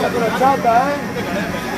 Tá brochada, é?